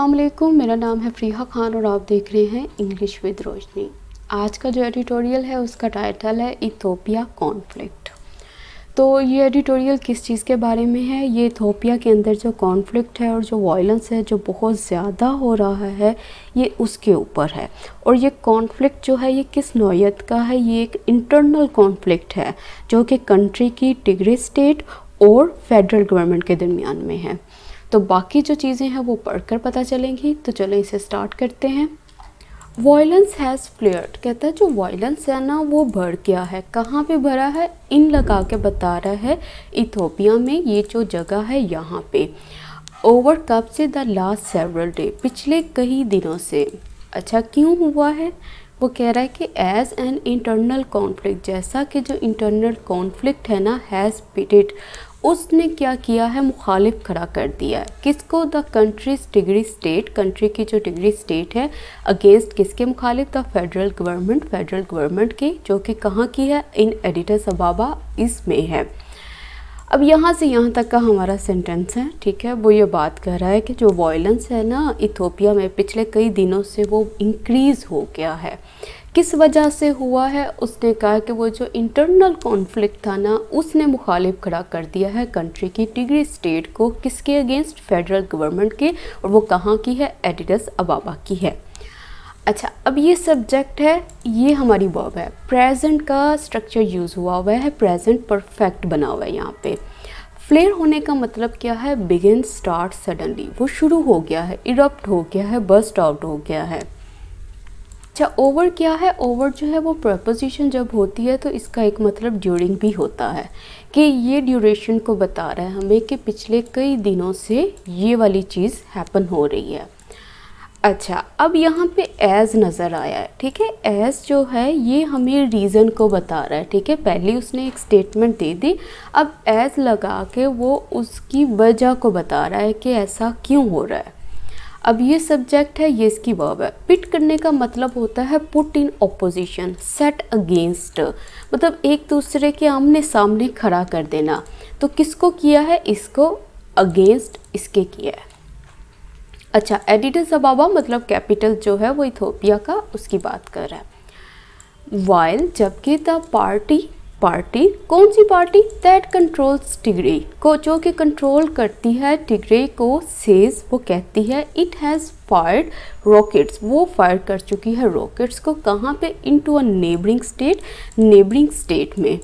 अल्लाम मेरा नाम है फ्रीहा खान और आप देख रहे हैं इंग्लिश विद रोशनी आज का जो एडिटोरियल है, उसका टाइटल है इथोपिया कॉन्फ्लिक्ट तो ये एडिटोरियल किस चीज़ के बारे में है? ये इथोपिया के अंदर जो कॉन्फ्लिक्ट है और जो वायलेंस है, जो बहुत ज़्यादा हो रहा है, ये उसके ऊपर है। और ये कॉन्फ्लिक्ट जो है, ये किस नौीयत का है? ये एक इंटरनल कॉन्फ्लिक्ट है, जो कि कंट्री की टिग्री स्टेट और फेडरल गवर्नमेंट के दरमियान में है। तो बाकी जो चीज़ें हैं वो पढ़कर पता चलेंगी तो चलो इसे स्टार्ट करते हैं। वायलेंस हैज़ फ्लेयर्ड कहता है, जो वायलेंस है ना, वो बढ़ गया है। कहाँ पे भरा है? इन लगा के बता रहा है, इथोपिया में, ये जो जगह है यहाँ पे। ओवर कब से? द लास्ट सेवरल डे पिछले कई दिनों से। अच्छा क्यों हुआ है? वो कह रहा है कि एज एन इंटरनल कॉन्फ्लिक्ट जैसा कि जो इंटरनल कॉन्फ्लिक्ट है ना हैज़ पिटेड उसने क्या किया है? मुखालिफ खड़ा कर दिया है। किसको the countries Tigray state country की जो डिग्री स्टेट है अगेंस्ट किसके मुखालिफ? The federal government federal government की, जो कि कहाँ की है? इन एडिटर सबाबा इसमें है। अब यहाँ से यहाँ तक का हमारा सेंटेंस है, ठीक है? वो ये बात कर रहा है कि जो वायलेंस है ना इथोपिया में पिछले कई दिनों से वो इंक्रीज़ हो गया है। किस वजह से हुआ है? उसने कहा कि वो जो इंटरनल कॉन्फ्लिक्ट था ना, उसने मुखालिफ खड़ा कर दिया है कंट्री की टिग्री स्टेट को, किसके अगेंस्ट फेडरल गवर्नमेंट के, और वो कहाँ की है? एडिडस अबाबा की है। अच्छा अब ये सब्जेक्ट है, ये हमारी वर्ब है। प्रेजेंट का स्ट्रक्चर यूज़ हुआ हुआ है प्रेजेंट परफेक्ट बना हुआ है यहाँ पे। फ्लेयर होने का मतलब क्या है? बिगिन स्टार्ट सडनली वो शुरू हो गया है इरप्ट हो गया है बस्ट आउट हो गया है। अच्छा ओवर क्या है? ओवर जो है वो प्रपोजिशन जब होती है तो इसका एक मतलब ड्यूरिंग भी होता है। कि ये ड्यूरेशन को बता रहा है हमें कि पिछले कई दिनों से ये वाली चीज़ हैपन हो रही है। अच्छा अब यहाँ पे एज़ नज़र आया है, ठीक है? एज़ जो है, ये हमें रीज़न को बता रहा है, ठीक है? पहले उसने एक स्टेटमेंट दे दी, अब एज़ लगा के वो उसकी वजह को बता रहा है कि ऐसा क्यों हो रहा है। अब ये सब्जेक्ट है, ये इसकी वर्ब है। पिट करने का मतलब होता है put in opposition set against मतलब एक दूसरे के आमने सामने खड़ा कर देना। तो किसको किया है? इसको अगेंस्ट इसके किया है। अच्छा एडिटस अबाबा मतलब कैपिटल जो है वो इथोपिया का, उसकी बात कर रहा है। वाइल जबकि द पार्टी पार्टी कौन सी पार्टी दैट कंट्रोल्स टिग्रे को जो कि कंट्रोल करती है टिग्रे को सेज वो कहती है इट हैज़ फायर्ड रॉकेट्स वो फायर कर चुकी है रॉकेट्स को कहाँ पे? Into a neighbouring state neighbouring state में।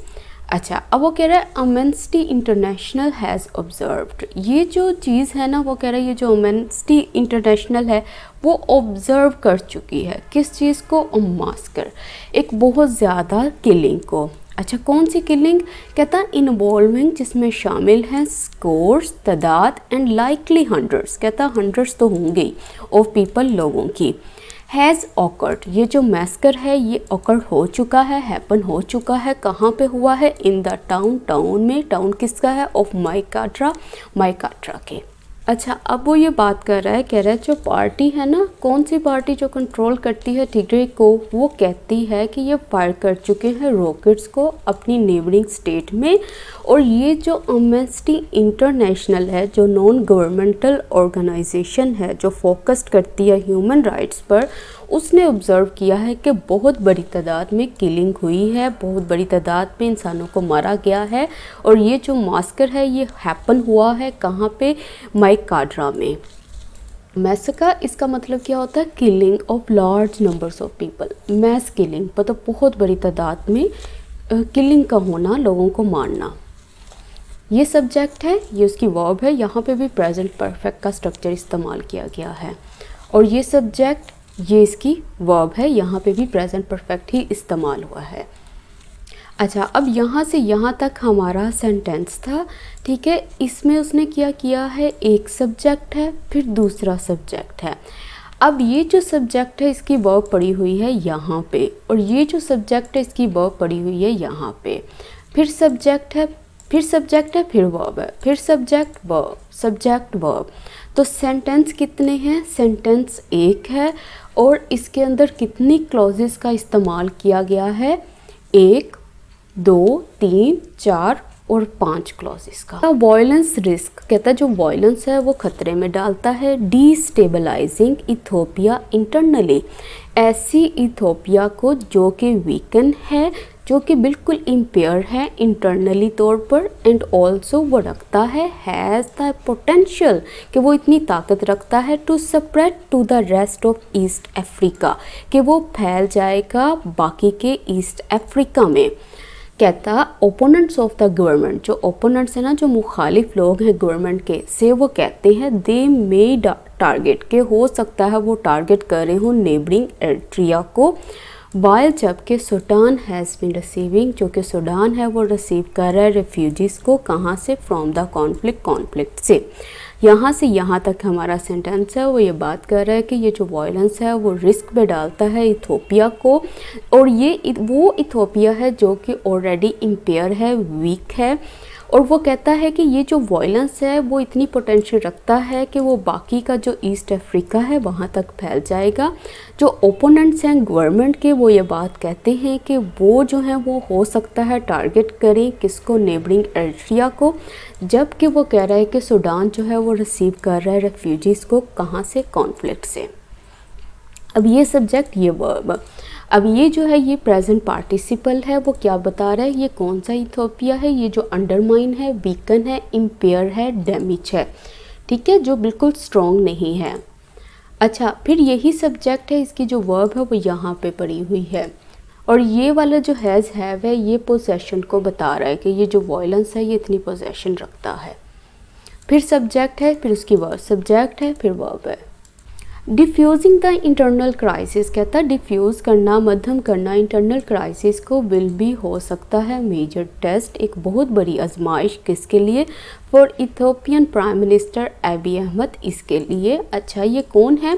अच्छा अब वो कह रहा है अमेंसिटी इंटरनेशनल हैज़ ऑब्जर्व्ड ये जो चीज़ है ना, वो कह रहा है, ये जो अमेंसिटी इंटरनेशनल है, वो ऑब्ज़र्व कर चुकी है। किस चीज़ को? मास्कर एक बहुत ज़्यादा किलिंग को। अच्छा कौन सी किलिंग कहता है इन्वॉल्विंग जिसमें शामिल हैं स्कोर्स तदाद एंड लाइकली हंड्रेड्स कहता हंड्रेड्स तो होंगे ऑफ़ पीपल लोगों की। हैज़ ऑकर्ड ये जो मैस्कर है, ये ऑकर्ड हो चुका है हैपन हो चुका है। कहाँ पे हुआ है? इन द टाउन टाउन में। टाउन किसका है? ऑफ़ माइकाट्रा माइकाट्रा के। अच्छा अब वो ये बात कर रहा है, कह रहा है, जो पार्टी है ना कौन सी पार्टी जो कंट्रोल करती है टिग्रे को, वो कहती है कि ये फायर कर चुके हैं रॉकेट्स को अपनी नेबरिंग स्टेट में और ये जो अमेस्टी इंटरनेशनल है, जो नॉन गवर्नमेंटल ऑर्गेनाइजेशन है, जो फोकस्ड करती है ह्यूमन राइट्स पर उसने ऑब्ज़र्व किया है कि बहुत बड़ी तादाद में किलिंग हुई है, बहुत बड़ी तादाद में इंसानों को मारा गया है और ये जो मास्कर है, ये हैपन हुआ है कहाँ पे? माइक काड्रा में। मैसका, इसका मतलब क्या होता है? Killing of large numbers of people mass killing मतलब बहुत बड़ी तादाद में किलिंग का होना, लोगों को मारना। ये सब्जेक्ट है, ये उसकी वर्ब है, यहाँ पे भी प्रेजेंट परफेक्ट का स्ट्रक्चर इस्तेमाल किया गया है। और ये सब्जेक्ट ये इसकी वर्ब है, यहाँ पे भी प्रेजेंट परफेक्ट ही इस्तेमाल हुआ है। अच्छा अब यहाँ से यहाँ तक हमारा सेंटेंस था, ठीक है? इसमें उसने क्या किया है? एक सब्जेक्ट है, फिर दूसरा सब्जेक्ट है। अब ये जो सब्जेक्ट है, इसकी वर्ब पड़ी हुई है यहाँ पे, और ये जो सब्जेक्ट है, इसकी वर्ब पड़ी हुई है यहाँ पे। फिर सब्जेक्ट है फिर सब्जेक्ट है, फिर वर्ब है। फिर सब्जेक्ट वर्ब सब्जेक्ट वर्ब तो सेंटेंस कितने हैं? सेंटेंस एक है और इसके अंदर कितनी क्लॉजेस का इस्तेमाल किया गया है? एक, दो, तीन, चार और पाँच क्लॉजेस का। वॉयलेंस रिस्क कहता है, जो वॉयलेंस है, वो खतरे में डालता है। डीस्टेबलाइजिंग इथोपिया इंटरनली ऐसी इथोपिया को जो कि वीकन है जो कि बिल्कुल इम्पेयर है इंटरनली तौर पर एंड ऑल्सो वो रखता है हैज़ द पोटेंशियल कि वो इतनी ताकत रखता है to spread to the rest of East Africa कि वो फैल जाएगा बाकी के ईस्ट अफ्रीका में। कहता ओपोनेंट्स ऑफ़ द गवर्नमेंट जो ओपोनेंट्स हैं ना, जो मुखालिफ लोग हैं गवर्नमेंट के, से वो कहते हैं दे मे टारगेट के हो सकता है वो टारगेट कर रहे हो नेबरिंग एट्रिया को। वाइल जबकि सूडान हैज़ बिन रिसीविंग जो कि सूडान है, वो रिसीव कर रहा है रेफ्यूजीज़ को कहाँ से? फ्रॉम द कॉन्फ्लिक्ट कॉन्फ्लिक्ट से। यहाँ से यहाँ तक हमारा सेंटेंस है, वो ये बात कर रहा है कि ये जो वायलेंस है, वो रिस्क में डालता है इथोपिया को। और ये वो इथोपिया है जो कि ऑलरेडी इम्पेयर है वीक है। और वो कहता है कि ये जो वॉयलेंस है, वो इतनी पोटेंशियल रखता है कि वो बाकी का जो ईस्ट अफ्रीका है, वहाँ तक फैल जाएगा। जो ओपोनेंट्स हैं गवर्नमेंट के, वो ये बात कहते हैं कि वो जो है, वो हो सकता है टारगेट करें किसको नेबरिंग एरिया को, जबकि वो कह रहा है कि सूडान जो है, वो रिसीव कर रहा है रेफ्यूजीज़ को कहाँ से कॉन्फ्लिक्ट से। अब ये सब्जेक्ट ये वर्ब अब ये जो है, ये प्रेजेंट पार्टिसिपल है, वो क्या बता रहा है? ये कौन सा इथोपिया है? ये जो अंडरमाइन है वीकन है इम्पेयर है डैमेज है. ठीक है? जो बिल्कुल स्ट्रॉन्ग नहीं है. अच्छा फिर यही सब्जेक्ट है, इसकी जो वर्ब है, वो यहाँ पे पड़ी हुई है. और ये वाला जो हैज़ हैव है, ये पोजेशन को बता रहा है कि ये जो वॉयलेंस है, ये इतनी पोजेशन रखता है. फिर सब्जेक्ट है, फिर उसकी वर्ब सब्जेक्ट है, फिर वर्ब है. डिफ्यूजिंग द इंटरनल क्राइसिस कहता है डिफ्यूज़ करना, मध्यम करना इंटरनल क्राइसिस को विल भी हो सकता है। मेजर टेस्ट एक बहुत बड़ी आजमाइश किसके लिए? For Ethiopian prime minister Abiy Ahmed इसके लिए। अच्छा ये कौन है?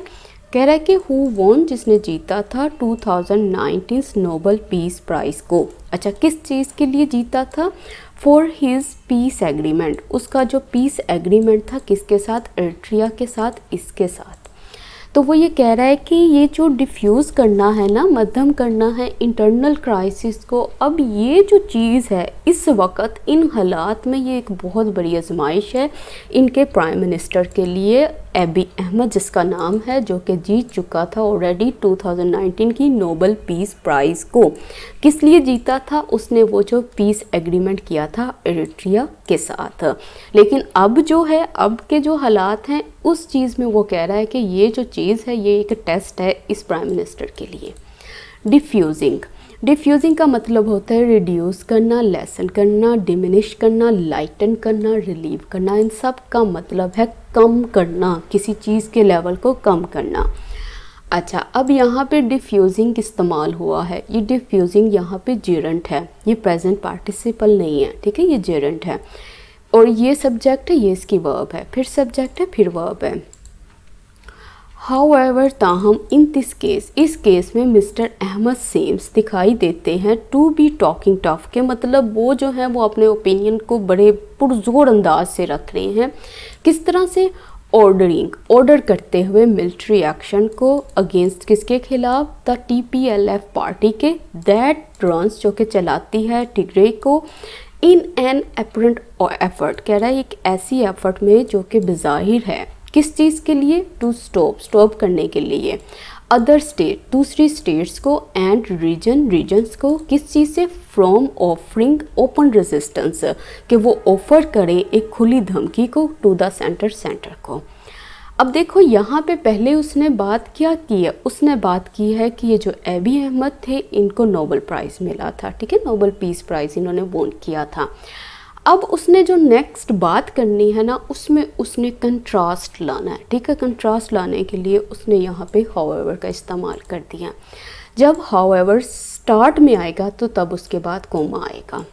कह रहा है कि हु वॉन जिसने जीता था 2019 नोबल पीस प्राइज़ को। अच्छा किस चीज़ के लिए जीता था? फॉर हिज पीस एग्रीमेंट उसका जो पीस एग्रीमेंट था किसके साथ? एर्ट्रिया के साथ, इसके साथ। तो वो ये कह रहा है कि ये जो डिफ्यूज़ करना है ना, मध्यम करना है इंटरनल क्राइसिस को, अब ये जो चीज़ है, इस वक्त इन हालात में ये एक बहुत बड़ी आजमाइश है इनके प्राइम मिनिस्टर के लिए। एबी अहमद, जिसका नाम है, जो कि जीत चुका था ऑलरेडी 2019 की नोबल पीस प्राइज़ को। किस लिए जीता था? उसने वो जो पीस एग्रीमेंट किया था एरिट्रिया के साथ। लेकिन अब जो है, अब के जो हालात हैं, उस चीज़ में वो कह रहा है कि ये जो चीज़ है, ये एक टेस्ट है इस प्राइम मिनिस्टर के लिए। डिफ्यूजिंग डिफ्यूजिंग का मतलब होता है रिड्यूस करना लेसन करना डिमिनिश करना लाइटन करना रिलीव करना, इन सब का मतलब है कम करना, किसी चीज़ के लेवल को कम करना। अच्छा अब यहाँ पे डिफ्यूजिंग इस्तेमाल हुआ है। ये डिफ्यूजिंग यहाँ पे जेरेंट है। ये प्रेजेंट पार्टिसिपल नहीं है, ठीक है? ये जेरेंट है। और ये सब्जेक्ट है, ये इसकी वर्ब है। फिर सब्जेक्ट है, फिर वर्ब है। हाउएवर ताहम इन दिस केस, इस केस में मिस्टर अहमद सेम्स दिखाई देते हैं टू बी टॉकिंग टफ के मतलब वो जो है वो अपने ओपिनियन को बड़े पुरजोर अंदाज से रख रहे हैं। किस तरह से ऑर्डरिंग, ऑर्डर करते हुए मिलिट्री एक्शन को अगेंस्ट किसके खिलाफ? द टीपीएलएफ पार्टी के। दैट ट्रांस जो कि चलाती है टिग्रे को। इन एन अपरेंट एफर्ट कह रहा है, एक ऐसी एफर्ट में जो कि बाहिर है। किस चीज़ के लिए? टू स्टॉप स्टॉप करने के लिए। अदर स्टेट दूसरी स्टेट्स को एंड रीजन रीजन्स को किस चीज़ से? फ्रॉम ऑफरिंग ओपन रेजिस्टेंस कि वो ऑफ़र करें एक खुली धमकी को टू द सेंटर सेंटर को। अब देखो, यहाँ पे पहले उसने बात क्या की है? उसने बात की है कि ये जो एबी अहमद थे, इनको नोबल प्राइज़ मिला था, ठीक है? नोबल पीस प्राइज़ इन्होंने वोन किया था। अब उसने जो नेक्स्ट बात करनी है ना, उसमें उसने कंट्रास्ट लाना है। ठीक है? कंट्रास्ट लाने के लिए उसने यहाँ पे हाउएवर का इस्तेमाल कर दिया। जब हाउएवर स्टार्ट में आएगा तो तब उसके बाद कोमा आएगा।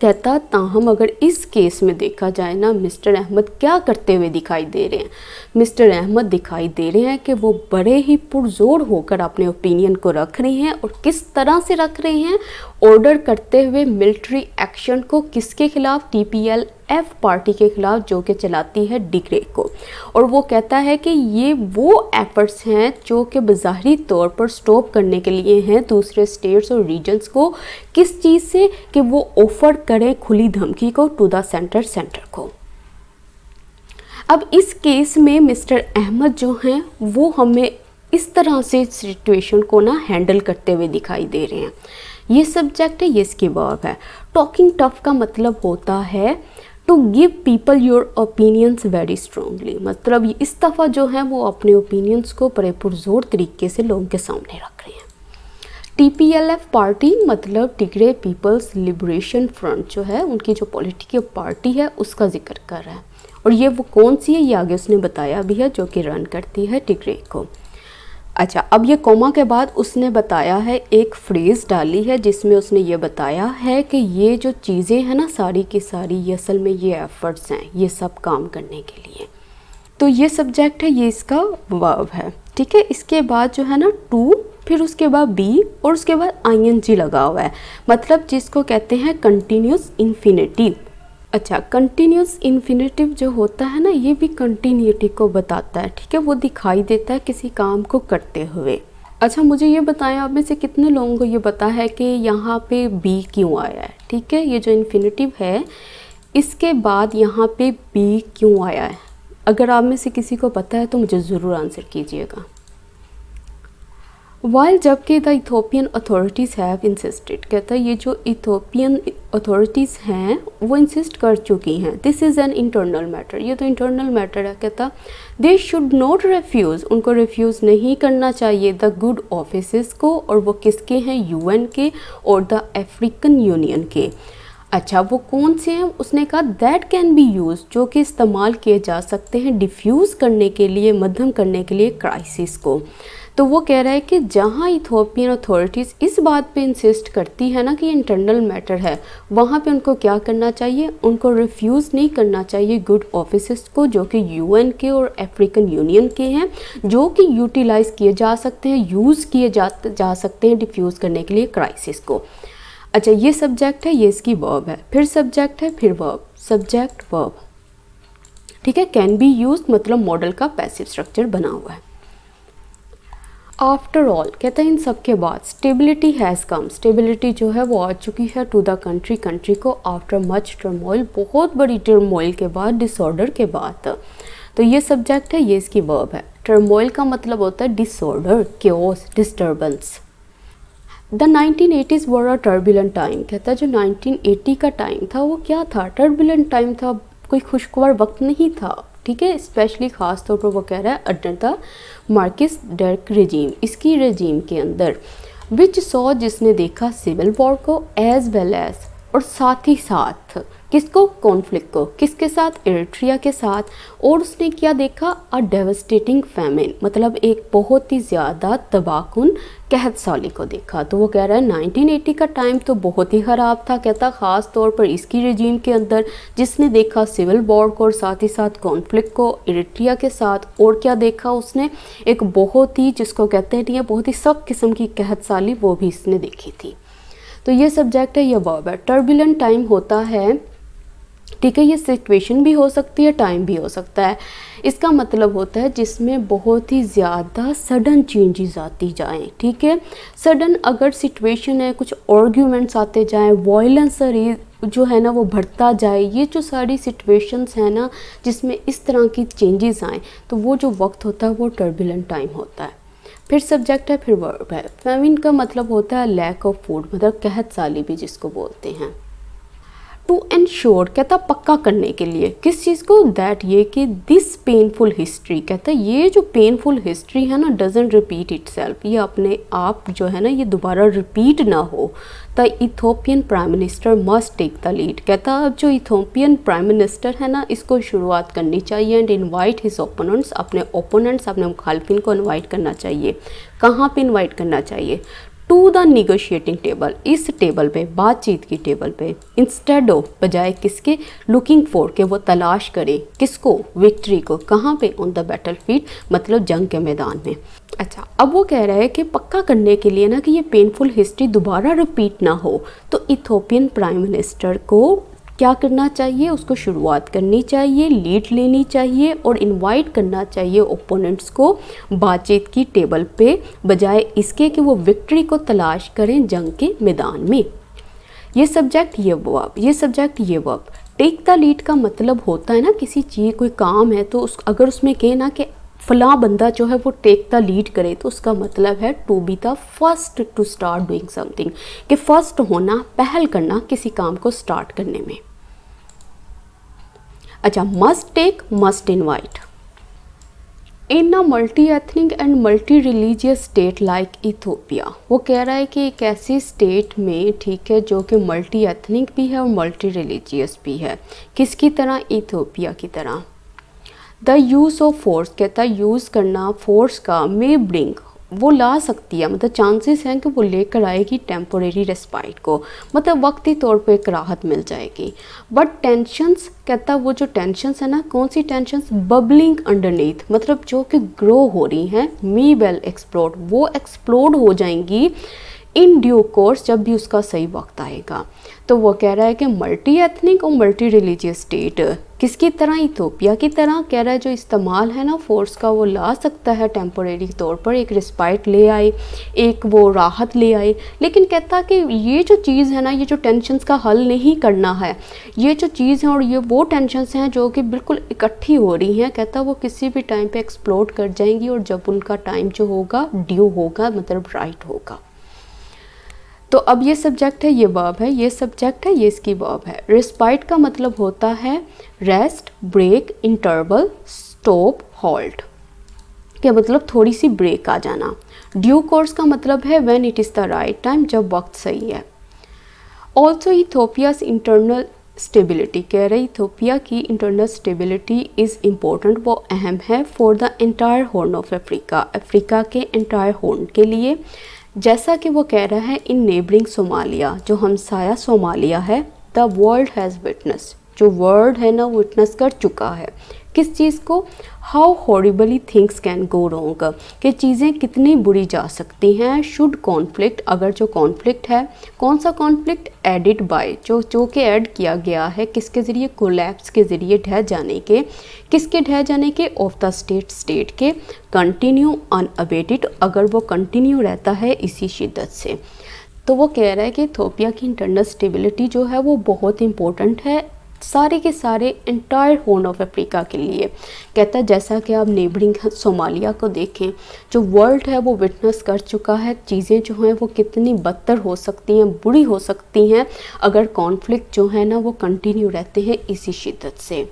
कहता ताहम अगर इस केस में देखा जाए ना, मिस्टर अहमद क्या करते हुए दिखाई दे रहे हैं? मिस्टर अहमद दिखाई दे रहे हैं कि वो बड़े ही पुरजोर होकर अपने ओपिनियन को रख रहे हैं और किस तरह से रख रहे हैं ऑर्डर करते हुए मिलिट्री एक्शन को किसके खिलाफ? टीपीएल एफ़ पार्टी के खिलाफ, जो कि चलाती है डिग्रे को। और वो कहता है कि ये वो एफर्ट्स हैं जो कि बाहरी तौर पर स्टॉप करने के लिए हैं दूसरे स्टेट्स और रीजन्स को। किस चीज़ से? कि वो ऑफ़र करें खुली धमकी को टू द सेंटर सेंटर को। अब इस केस में मिस्टर अहमद जो हैं, वो हमें इस तरह से सिचुएशन को ना हैंडल करते हुए दिखाई दे रहे हैं। ये सब्जेक्ट है, ये इसकी वर्ब है। टॉकिंग टफ का मतलब होता है to give people your opinions very strongly मतलब इस दफ़ा जो है, वो अपने ओपिनियंस को बड़े पुरजोर तरीके से लोगों के सामने रख रहे हैं। T P L F party मतलब टिगरे पीपल्स लिबरेशन फ्रंट जो है, उनकी जो पॉलिटिकल पार्टी है, उसका ज़िक्र कर रहा है। और ये वो कौन सी है, ये आगे उसने बताया भी है, जो कि रन करती है टिगरे को। अच्छा अब ये कोमा के बाद उसने बताया है, एक फ्रेज़ डाली है जिसमें उसने ये बताया है कि ये जो चीज़ें हैं ना सारी की सारी, ये असल में ये एफ़र्ट्स हैं, ये सब काम करने के लिए। तो ये सब्जेक्ट है, ये इसका वर्ब है, ठीक है? इसके बाद जो है ना टू फिर उसके बाद बी और उसके बाद आईएनजी लगा हुआ है। मतलब जिसको कहते हैं कंटिन्यूस इन्फिनेटिव अच्छा कंटिन्यूस इन्फिनेटिव जो होता है ना, ये भी कंटिन्यूटी को बताता है, ठीक है? वो दिखाई देता है किसी काम को करते हुए। अच्छा मुझे ये बताएँ, आप में से कितने लोगों को ये पता है कि यहाँ पे बी क्यों आया है, ठीक है? ये जो इन्फिनेटिव है, इसके बाद यहाँ पे बी क्यों आया है? अगर आप में से किसी को पता है तो मुझे ज़रूर आंसर कीजिएगा। वाइल जबकि the Ethiopian authorities have insisted कहता है ये जो इथोपियन अथॉरिटीज़ हैं, वो इंसिस्ट कर चुकी हैं। This is an internal matter ये तो इंटरनल मैटर है कहता दे शुड नॉट रिफ्यूज़ उनको रिफ्यूज़ नहीं करना चाहिए द गुड ऑफ़िस को और वो किसके हैं? यूएन के और द अफ्रीकन यूनियन के। अच्छा वो कौन से हैं? उसने कहा दैट कैन बी यूज़ जो कि इस्तेमाल किए जा सकते हैं डिफ्यूज़ करने के लिए, मध्यम करने के लिए क्राइसिस को। तो वो कह रहा है कि जहाँ इथोपियन अथॉरिटीज़ इस बात पे इंसिस्ट करती है ना कि इंटरनल मैटर है, वहाँ पे उनको क्या करना चाहिए? उनको रिफ्यूज़ नहीं करना चाहिए गुड ऑफ़िस को, जो कि यूएन के और अफ्रीकन यूनियन के हैं, जो कि यूटिलाइज़ किए जा सकते हैं यूज़ किए जा जा सकते हैं डिफ्यूज़ करने के लिए क्राइसिस को। अच्छा ये सब्जेक्ट है, ये इसकी वर्ब है। फिर सब्जेक्ट है, फिर वर्ब सब्जेक्ट वर्ब ठीक है? कैन बी यूज़ मतलब मॉडल का पैसिव स्ट्रक्चर बना हुआ है। आफ्टर ऑल कहते हैं इन सब के बाद स्टेबिलिटी हैज़ कम स्टेबिलिटी जो है वो आ चुकी है टू द कंट्री कंट्री को आफ्टर मच टर्मोइल बहुत बड़ी टर्मोइल के बाद डिसऑर्डर के बाद. तो ये सब्जेक्ट है, ये इसकी वर्ब है. टर्मोइल का मतलब होता है disorder chaos disturbance the 1980s were a turbulent time कहता है जो 1980 का टाइम था, वो क्या था? टर्बुलेंट टाइम था, कोई खुशगवार वक्त नहीं था. ठीक है स्पेशली ख़ास तौर पर वो कह रहा है under the Marxist Derg regime इसकी रजीम के अंदर विच सो जिसने देखा सिविल वॉर को एज वेल एज और साथ ही साथ किसको कॉन्फ्लिक्ट को, किसके साथ एरिट्रिया के साथ, और उसने क्या देखा? अ डेवस्टेटिंग फैमिन मतलब एक बहुत ही ज़्यादा तबाहकुन कहत साली को देखा। तो वो कह रहा है 1980 का टाइम तो बहुत ही ख़राब था, कहता, ख़ास तौर पर इसकी रजीम के अंदर, जिसने देखा सिविल वॉर को और साथ ही साथ कॉन्फ्लिक्ट को एरिट्रिया के साथ, और क्या देखा उसने? एक बहुत ही, जिसको कहते हैं बहुत ही सब किस्म की कहत साली वो भी इसने देखी थी। तो ये सब्जेक्ट है, ये वर्ब है। टर्बुलेंट टाइम होता है ठीक है, ये सिचुएशन भी हो सकती है टाइम भी हो सकता है। इसका मतलब होता है जिसमें बहुत ही ज़्यादा सडन चेंजेस आती जाएँ, ठीक है? सडन अगर सिचुएशन है, कुछ आर्ग्यूमेंट्स आते जाएँ वायलेंस जो है ना, वो बढ़ता जाए, ये जो सारी सिचुएशंस हैं ना, जिसमें इस तरह की चेंजेस आएँ तो वो जो वक्त होता है, वो टर्बुलेंट टाइम होता है। फिर सब्जेक्ट है, फिर वर्ब है। फेमिन का मतलब होता है लैक ऑफ़ फ़ूड मतलब कहत साली भी जिसको बोलते हैं। टू एनश्योर कहता पक्का करने के लिए। किस चीज़ को? दैट ये कि दिस पेनफुल हिस्ट्री कहता ये जो पेनफुल हिस्ट्री है ना डजेंट रिपीट इट ये अपने आप जो है ना, ये दोबारा रिपीट ना हो। The Ethiopian prime minister must take the lead कहता अब जो इथोपियन प्राइम मिनिस्टर है ना, इसको शुरुआत करनी चाहिए एंड इनवाइट हिज ओपोनेंट्स अपने ओपोनेंट्स अपने मुखालफिन को इनवाइट करना चाहिए। कहाँ पे इनवाइट करना चाहिए? टू द निगोशिएटिंग टेबल इस टेबल पे, बातचीत की टेबल पे इंस्टेड ऑफ़ बजाय किसके लुकिंग फॉर के, वो तलाश करे, किसको विक्ट्री को, कहाँ पे ऑन द बैटल फ़ील्ड मतलब जंग के मैदान में। अच्छा अब वो कह रहा है कि पक्का करने के लिए ना कि ये पेनफुल हिस्ट्री दोबारा रिपीट ना हो तो इथोपियन प्राइम मिनिस्टर को क्या करना चाहिए? उसको शुरुआत करनी चाहिए लीड लेनी चाहिए और इनवाइट करना चाहिए ओपोनेंट्स को बातचीत की टेबल पे, बजाय इसके कि वो विक्ट्री को तलाश करें जंग के मैदान में। ये सब्जेक्ट ये वर्ब ये सब्जेक्ट ये वर्ब टेक द लीड का मतलब होता है ना, किसी चीज़, कोई काम है तो उस, अगर उसमें कहे ना कि फला बंदा जो है वो टेक द लीड करे तो उसका मतलब है to be the first to start doing something कि फ़र्स्ट होना, पहल करना किसी काम को स्टार्ट करने में। अच्छा must take must invite in a multi ethnic and multi religious state like Ethiopia वो कह रहा है कि एक ऐसी स्टेट में, ठीक है, जो कि मल्टी एथनिक भी है और मल्टी रिलीजियस भी है। किसकी तरह? इथोपिया की तरह। द यूज़ ऑफ़ फोर्स, कहता है, यूज़ करना, फोर्स का मे ब्रिंग वो ला सकती है। मतलब चांसेस हैं कि वो लेकर आएगी टेम्पोरेरी रेस्पाइट को। मतलब वक्ती तौर पे एक राहत मिल जाएगी। बट टेंशंस कहता वो जो टेंशंस है ना, कौन सी टेंशंस बबलिंग अंडरनीथ मतलब जो कि ग्रो हो रही हैं मी वेल एक्सप्लोड वो एक्सप्लोड हो जाएँगी इन ड्यू कोर्स जब भी उसका सही वक्त आएगा। तो वो कह रहा है कि मल्टी एथनिक और मल्टी रिलीजियस स्टेट किसकी तरह इथोपिया की तरह? कह रहा है जो इस्तेमाल है ना फोर्स का, वो ला सकता है टेम्पोरेरी तौर पर। एक रिस्पाइट ले आए, एक वो राहत ले आए। लेकिन कहता कि ये जो चीज़ है ना, ये जो टेंशन्स का हल नहीं करना है। ये जो चीज़ है और ये वो टेंशन्स हैं जो कि बिल्कुल इकट्ठी हो रही हैं। कहता वो किसी भी टाइम पे एक्सप्लोड कर जाएँगी और जब उनका टाइम जो होगा ड्यू होगा मतलब राइट होगा। तो अब ये सब्जेक्ट है, ये वर्ब है, ये सब्जेक्ट है, ये इसकी वर्ब है। रिस्पाइट का मतलब होता है rest break interval stop halt के मतलब? थोड़ी सी ब्रेक आ जाना। ड्यू कोर्स का मतलब है when it is the right time जब वक्त सही है। ऑल्सो इथोपियाज इंटरनल स्टेबिलिटी कह रहे इथोपिया की इंटरनल स्टेबिलिटी इज़ इम्पोर्टेंट वो अहम है for the entire Horn of Africa Africa के एंटायर हॉर्न के लिए। जैसा कि वो कह रहा है, इन नेबरिंग सोमालिया, जो हमसाया सोमालिया है द वर्ल्ड हैज़ विटनेस जो वर्ल्ड है ना विटनेस कर चुका है। किस चीज़ को? How horribly things can go wrong कि चीज़ें कितनी बुरी जा सकती हैं? शुड कॉन्फ्लिक्ट अगर जो कॉन्फ्लिक्ट है, कौन सा कॉन्फ्लिक्ट एडिड बाय जो जो कि ऐड किया गया है, किसके ज़रिए? कोलैप्स के ज़रिए ढह जाने के। किसके ढह जाने के? ऑफ़ द स्टेट स्टेट के। कंटिन्यू अनअबेटेड अगर वो कंटिन्यू रहता है, इसी शिद्दत से। तो वो कह रहा है कि थोपिया की इंटरनल स्टेबिलिटी जो है, वो बहुत इंपॉर्टेंट है। सारे के सारे इंटायर होर्न ऑफ़ अफ्रीका के लिए। कहता है, जैसा कि आप नेबरिंग सोमालिया को देखें, जो वर्ल्ड है वो विटनेस कर चुका है, चीज़ें जो हैं वो कितनी बदतर हो सकती हैं, बुरी हो सकती हैं, अगर कॉन्फ्लिक्ट जो है ना वो कंटिन्यू रहते हैं इसी शिद्दत से।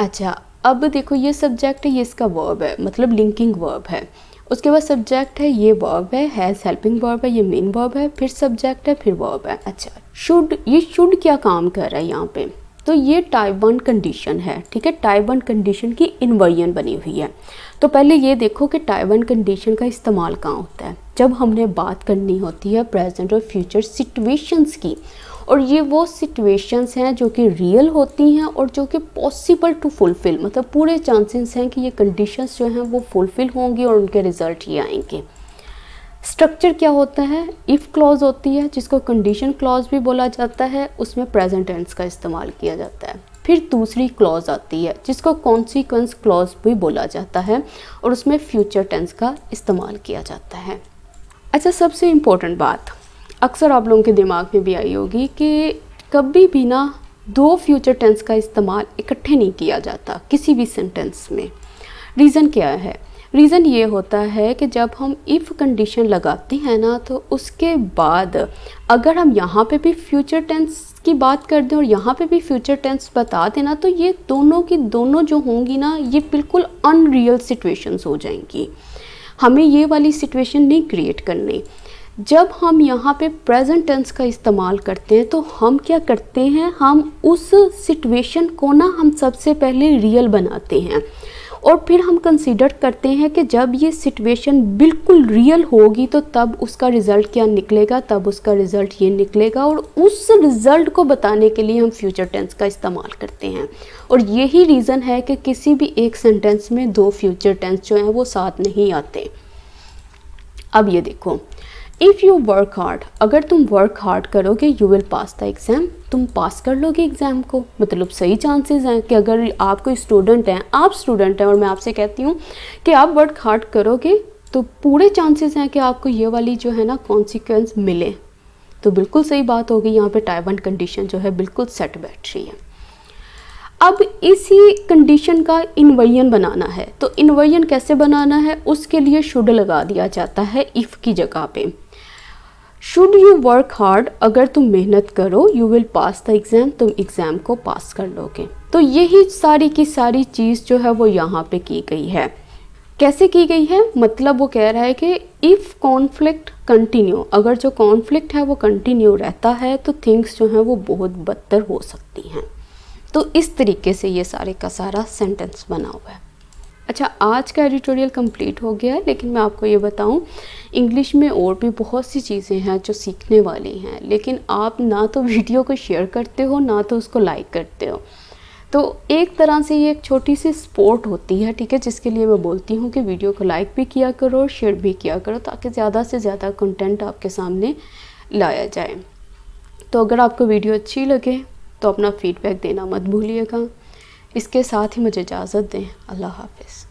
अच्छा अब देखो, ये सब्जेक्ट है, ये इसका वर्ब है मतलब लिंकिंग वर्ब है। उसके बाद सब्जेक्ट है, ये वर्ब है हैज़ हेल्पिंग वर्ब है, ये मेन वर्ब है, फिर सब्जेक्ट है, फिर वर्ब है। अच्छा शुड, ये शुड क्या काम कर रहा है यहाँ पे? तो ये टाइप वन कंडीशन है, ठीक है? टाइप वन कंडीशन की इन्वर्जन बनी हुई है। तो पहले ये देखो कि टाइप वन कंडीशन का इस्तेमाल कहाँ होता है। जब हमने बात करनी होती है प्रेजेंट और फ्यूचर सिचुएशंस की, और ये वो सिचुएशंस हैं जो कि रियल होती हैं और जो कि पॉसिबल टू फुलफ़िल मतलब पूरे चांसेस हैं कि ये कंडीशंस जो हैं वो फुलफ़िल होंगी और उनके रिज़ल्ट ही आएँगे। स्ट्रक्चर क्या होता है? इफ़ क्लॉज होती है, जिसको कंडीशन क्लॉज भी बोला जाता है, उसमें प्रेजेंट टेंस का इस्तेमाल किया जाता है। फिर दूसरी क्लॉज आती है, जिसको कॉन्सिक्वेंस क्लॉज भी बोला जाता है, और उसमें फ्यूचर टेंस का इस्तेमाल किया जाता है। अच्छा सबसे इम्पोर्टेंट बात। अक्सर आप लोगों के दिमाग में भी आई होगी कि कभी भी ना दो फ्यूचर टेंस का इस्तेमाल इकट्ठे नहीं किया जाता, किसी भी सेंटेंस में। रीज़न क्या है? रीज़न ये होता है कि जब हम इफ़ कंडीशन लगाते हैं ना तो उसके बाद अगर हम यहाँ पे भी फ्यूचर टेंस की बात कर दें और यहाँ पे भी फ्यूचर टेंस बता दें ना तो ये दोनों की दोनों जो होंगी ना, ये बिल्कुल अनरियल सिचुएशंस हो जाएँगी। हमें ये वाली सिचुएशन नहीं क्रिएट करनी। जब हम यहाँ पे प्रेजेंट टेंस का इस्तेमाल करते हैं तो हम क्या करते हैं? हम उस सिचुएशन को ना, हम सबसे पहले रियल बनाते हैं। और फिर हम कंसिडर करते हैं कि जब ये सिचुएशन बिल्कुल रियल होगी तो तब उसका रिज़ल्ट क्या निकलेगा, तब उसका रिज़ल्ट ये निकलेगा और उस रिज़ल्ट को बताने के लिए हम फ्यूचर टेंस का इस्तेमाल करते हैं। और यही रीज़न है कि किसी भी एक सेंटेंस में दो फ्यूचर टेंस जो हैं, वो साथ नहीं आते। अब ये देखो। इफ़ यू वर्क हार्ड अगर तुम वर्क हार्ड करोगे you will pass the exam तुम पास कर लोगे एग्ज़ाम को। मतलब सही चांसेस हैं कि अगर आप कोई स्टूडेंट हैं, आप स्टूडेंट हैं और मैं आपसे कहती हूँ कि आप वर्क हार्ड करोगे तो पूरे चांसेस हैं कि आपको ये वाली जो है ना कॉन्सिक्वेंस मिले। तो बिल्कुल सही बात होगी, यहाँ पे टाइप वन कंडीशन जो है बिल्कुल सेट बैठ रही है। अब इसी कंडीशन का इन्वयन बनाना है। तो इन्वयन कैसे बनाना है? उसके लिए शुड लगा दिया जाता है इफ़ की जगह पे। शुड यू वर्क हार्ड अगर तुम मेहनत करो you will pass the exam तुम एग्ज़ाम को पास कर लोगे। तो यही सारी की सारी चीज़ जो है वो यहाँ पे की गई है। कैसे की गई है? मतलब वो कह रहा है कि इफ़ कॉन्फ्लिक्ट कंटिन्यू अगर जो कॉन्फ्लिक्ट है वो कंटिन्यू रहता है तो थिंग्स जो हैं वो बहुत बदतर हो सकती हैं। तो इस तरीके से ये सारे का सारा सेंटेंस बना हुआ है। अच्छा आज का एडिटोरियल कंप्लीट हो गया है लेकिन मैं आपको ये बताऊँ इंग्लिश में और भी बहुत सी चीज़ें हैं जो सीखने वाली हैं, लेकिन आप ना तो वीडियो को शेयर करते हो, ना तो उसको लाइक करते हो। तो एक तरह से ये एक छोटी सी स्पोर्ट होती है, ठीक है, जिसके लिए मैं बोलती हूँ कि वीडियो को लाइक भी किया करो और शेयर भी किया करो, ताकि ज़्यादा से ज़्यादा कंटेंट आपके सामने लाया जाए। तो अगर आपको वीडियो अच्छी लगे तो अपना फ़ीडबैक देना मत भूलिएगा। इसके साथ ही मुझे इजाज़त दें। अल्लाह हाफिज़।